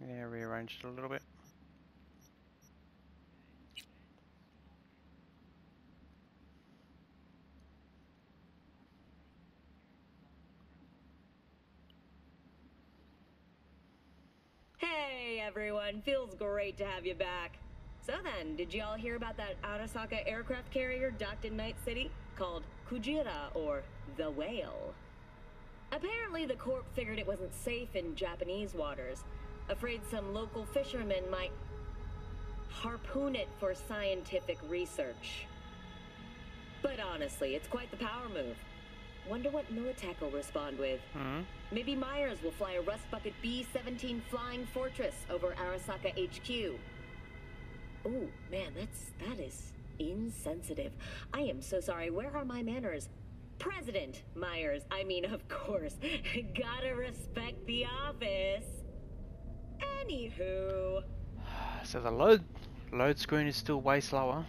Yeah, rearranged it a little bit. Hey everyone, feels great to have you back. So then, did y'all hear about that Arasaka aircraft carrier docked in Night City? Called Kujira, or the Whale. Apparently the Corp figured it wasn't safe in Japanese waters, afraid some local fishermen might harpoon it for scientific research. But honestly, it's quite the power move. Wonder what Militech will respond with. Hmm. Maybe Myers will fly a Rust Bucket B-17 Flying Fortress over Arasaka HQ. Ooh, man, that's that is insensitive. I am so sorry. Where are my manners? President Myers. I mean, of course. Gotta respect the office. Anywho. So the load load screen is still way slower.